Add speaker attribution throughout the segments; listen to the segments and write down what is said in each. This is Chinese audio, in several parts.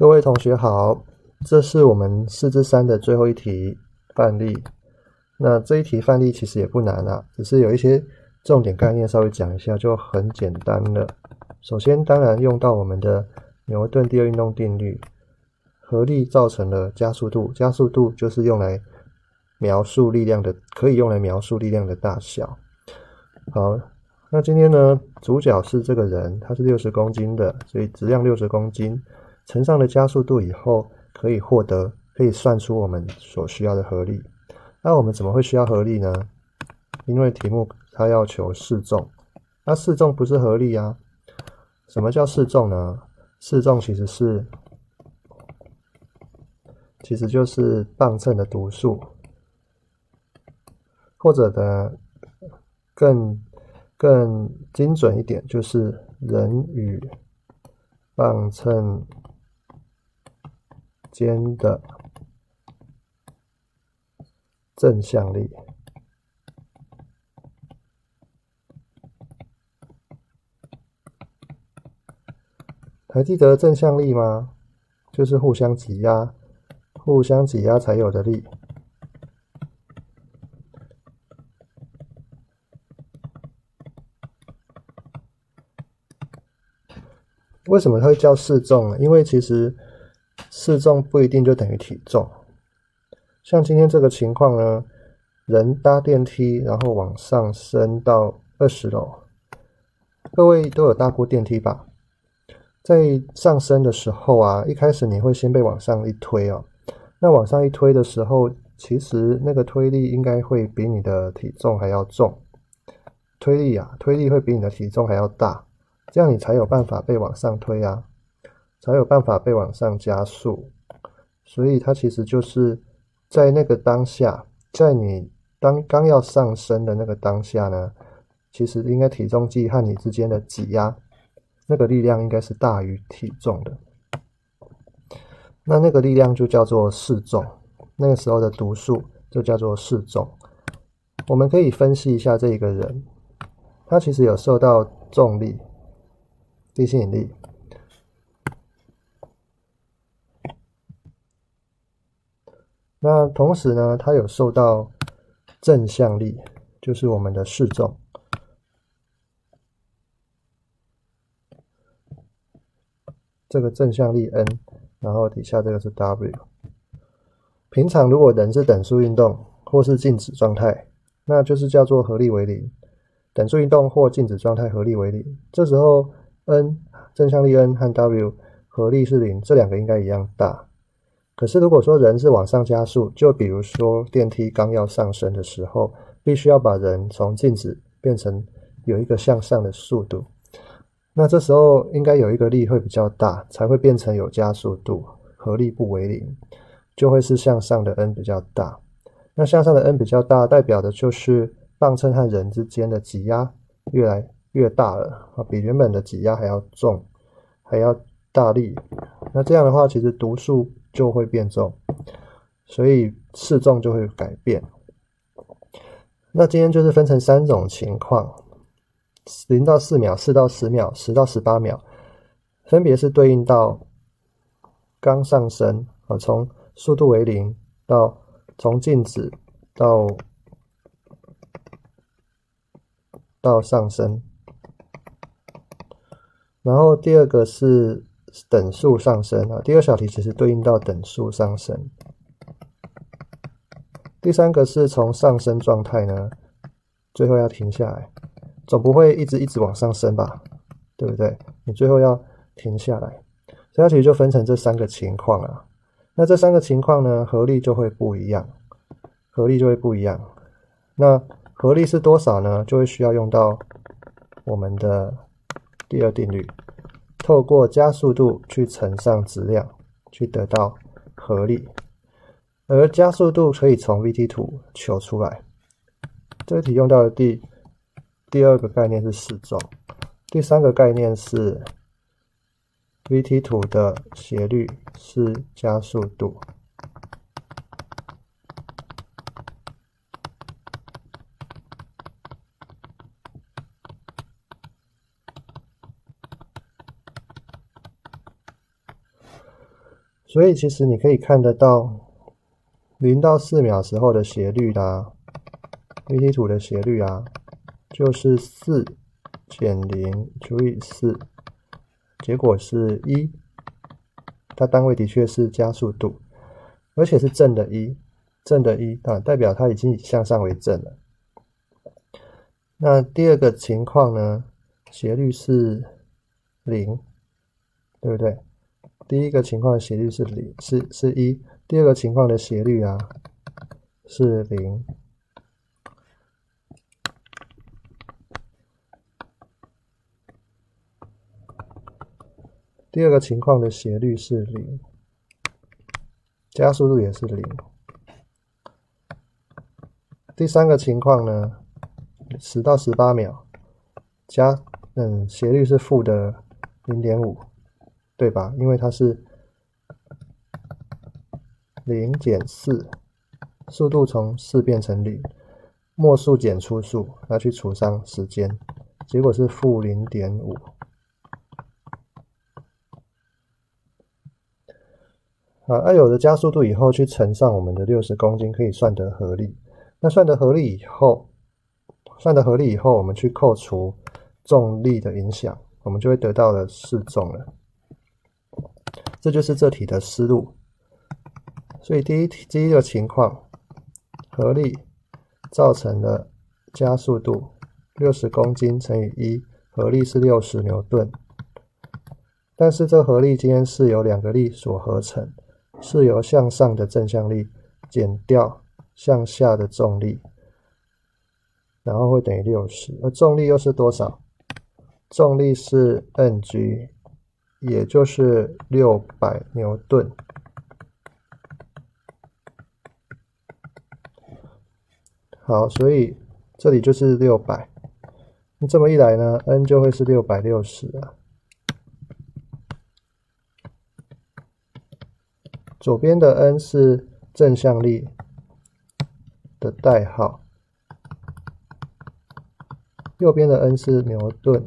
Speaker 1: 各位同学好，这是我们四之三的最后一题范例。那这一题范例其实也不难啊，只是有一些重点概念稍微讲一下就很简单了。首先，当然用到我们的牛顿第二运动定律，合力造成了加速度，加速度就是用来描述力量的，可以用来描述力量的大小。好。那今天呢，主角是这个人，他是六十公斤的，所以质量六十公斤，乘上了加速度以后，可以获得，可以算出我们所需要的合力。那我们怎么会需要合力呢？因为题目它要求示重，那示重不是合力啊？什么叫示重呢？示重其实是，其实就是磅秤的读数，或者的更。更精准一点，就是人与磅秤间的正向力。还记得正向力吗？就是互相挤压，互相挤压才有的力。为什么会叫示重呢？因为其实示重不一定就等于体重。像今天这个情况呢，人搭电梯，然后往上升到二十楼。各位都有搭过电梯吧？在上升的时候啊，一开始你会先被往上一推哦。那往上一推的时候，其实那个推力应该会比你的体重还要重。推力啊，推力会比你的体重还要大。这样你才有办法被往上推啊，才有办法被往上加速。所以它其实就是在那个当下，在你当刚要上升的那个当下呢，其实应该体重计和你之间的挤压，那个力量应该是大于体重的。那那个力量就叫做示重，那个时候的读数就叫做示重。我们可以分析一下这一个人，他其实有受到重力。地心引力，那同时呢，它有受到正向力，就是我们的示重。这个正向力 N，然后底下这个是 W。平常如果人是等速运动或是静止状态，那就是叫做合力为零。等速运动或静止状态合力为零，这时候。N 正向力 N 和 W 合力是零，这两个应该一样大。可是如果说人是往上加速，就比如说电梯刚要上升的时候，必须要把人从静止变成有一个向上的速度，那这时候应该有一个力会比较大，才会变成有加速度，合力不为零，就会是向上的 N 比较大。那向上的 N 比较大，代表的就是磅秤和人之间的挤压越来。越大了啊，比原本的挤压还要重，还要大力。那这样的话，其实读数就会变重，所以示重就会改变。那今天就是分成三种情况：零到四秒、四到十秒、十到十八秒，分别是对应到刚上升啊，从速度为零到从静止到到上升。然后第二个是等速上升啊，第二小题其实对应到等速上升。第三个是从上升状态呢，最后要停下来，总不会一直一直往上升吧，对不对？你最后要停下来，这道题就分成这三个情况啊。那这三个情况呢，合力就会不一样，合力就会不一样。那合力是多少呢？就会需要用到我们的。第二定律，透过加速度去乘上质量，去得到合力，而加速度可以从 v t 图求出来。这题用到的第第二个概念是四重，第三个概念是 v t 图的斜率是加速度。所以其实你可以看得到零到四秒时候的斜率啦，VT 图的斜率啊，就是四减零除以四，结果是一。它单位的确是加速度，而且是正的一，正的一啊，代表它已经向上为正了。那第二个情况呢，斜率是零，对不对？第一个情况的斜率是零，是是一，第二个情况的斜率啊是零。第二个情况的斜率是零，加速度也是零。第三个情况呢，十到十八秒，加嗯斜率是负的零点五，对吧？因为它是零减四，速度从四变成零，末数减初数，那去除上时间，结果是负零点五。啊，那有的加速度以后，去乘上我们的六十公斤，可以算得合理。那算得合理以后，算得合理以后，我们去扣除重力的影响，我们就会得到了四重了。这就是这题的思路。所以第一题第一个情况，合力造成了加速度六十公斤乘以一，合力是六十牛顿。但是这合力今天是由两个力所合成。是由向上的正向力减掉向下的重力，然后会等于六十。而重力又是多少？重力是 Ng，也就是六百牛顿。好，所以这里就是六百。那这么一来呢，N 就会是六百六十啊。左边的 N 是正向力的代号，右边的 N 是牛顿。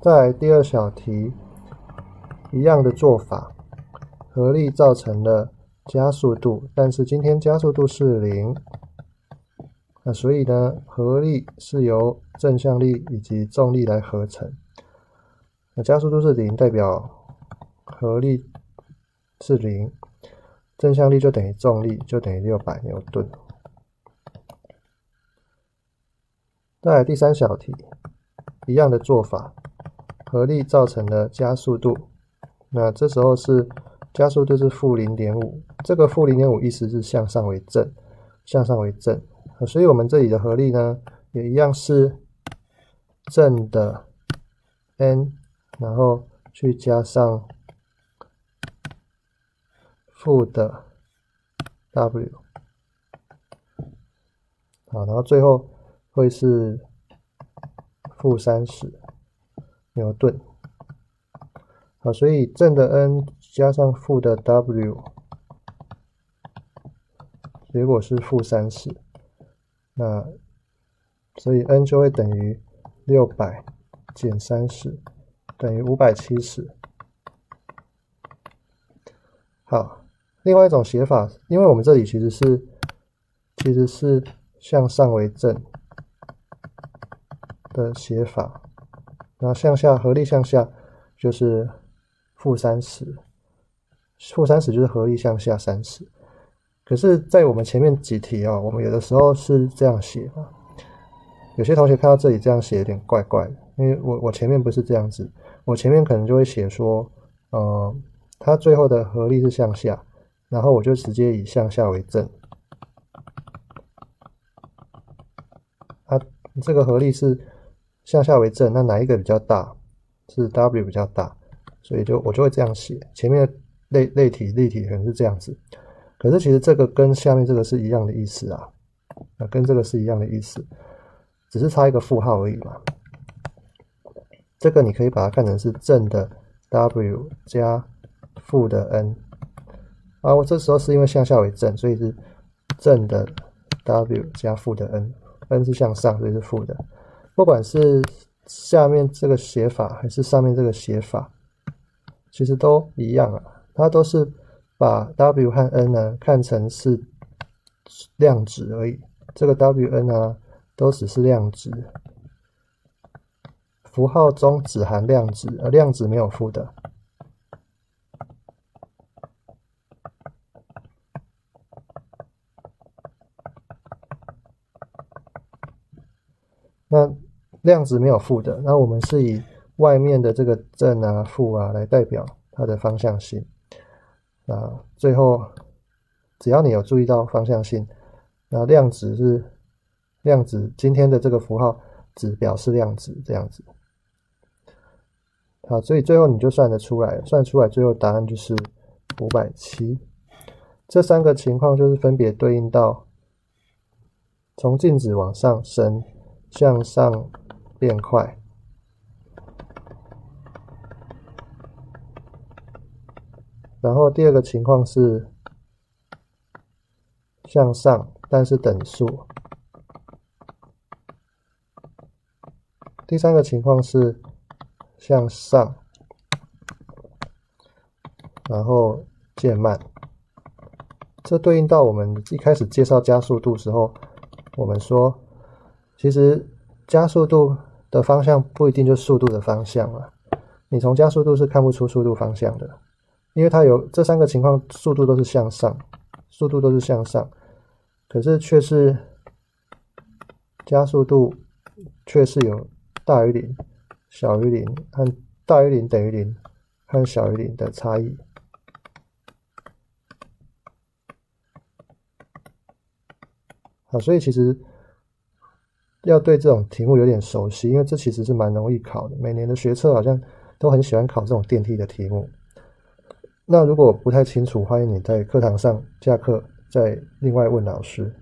Speaker 1: 在第二小题，一样的做法，合力造成了加速度，但是今天加速度是零，那所以呢，合力是由正向力以及重力来合成。那加速度是零，代表合力是零，正向力就等于重力，就等于六百牛顿。再来第三小题，一样的做法，合力造成了加速度，那这时候是加速度是负零点五，这个负零点五意思是向上为正，向上为正，所以我们这里的合力呢，也一样是正的 n。然后去加上负的 W，好，然后最后会是负三十。牛顿，好，所以正的 N 加上负的 W，结果是负三十，那所以 N 就会等于六百减三十。等于五百七十。好，另外一种写法，因为我们这里其实是其实是向上为正的写法，然后向下合力向下就是负三十，负三十就是合力向下三十。可是，在我们前面几题啊，我们有的时候是这样写啊，有些同学看到这里这样写有点怪怪的，因为我我前面不是这样子。我前面可能就会写说，呃，它最后的合力是向下，然后我就直接以向下为正。它这个合力是向下为正，那哪一个比较大？是 W 比较大，所以就我就会这样写。前面类类体立体可能是这样子，可是其实这个跟下面这个是一样的意思啊，啊，跟这个是一样的意思，只是差一个负号而已嘛。这个你可以把它看成是正的 W 加负的 N 啊，我这时候是因为向下为正，所以是正的 W 加负的 N，N 是向上，所以是负的。不管是下面这个写法还是上面这个写法，其实都一样啊，它都是把 W 和 N 呢看成是量值而已，这个 W、N 啊都只是量值，符号中只含量值，而量值没有负的。那量值没有负的，那我们是以外面的这个正啊、负啊来代表它的方向性。啊，最后只要你有注意到方向性，那量值是量值，今天的这个符号只表示量值这样子。好，所以最后你就算得出来，算出来最后答案就是五百七。这三个情况就是分别对应到从静止往上升。向上变快，然后第二个情况是向上，但是等速；第三个情况是向上，然后渐慢。这对应到我们一开始介绍加速度时候，我们说。其实加速度的方向不一定就速度的方向啊，你从加速度是看不出速度方向的，因为它有这三个情况，速度都是向上，速度都是向上，可是却是加速度却是有大于零、小于零和大于零等于零和小于零的差异。好，所以其实。要对这种题目有点熟悉，因为这其实是蛮容易考的。每年的学测好像都很喜欢考这种电梯的题目。那如果不太清楚，欢迎你在课堂上下课再另外问老师。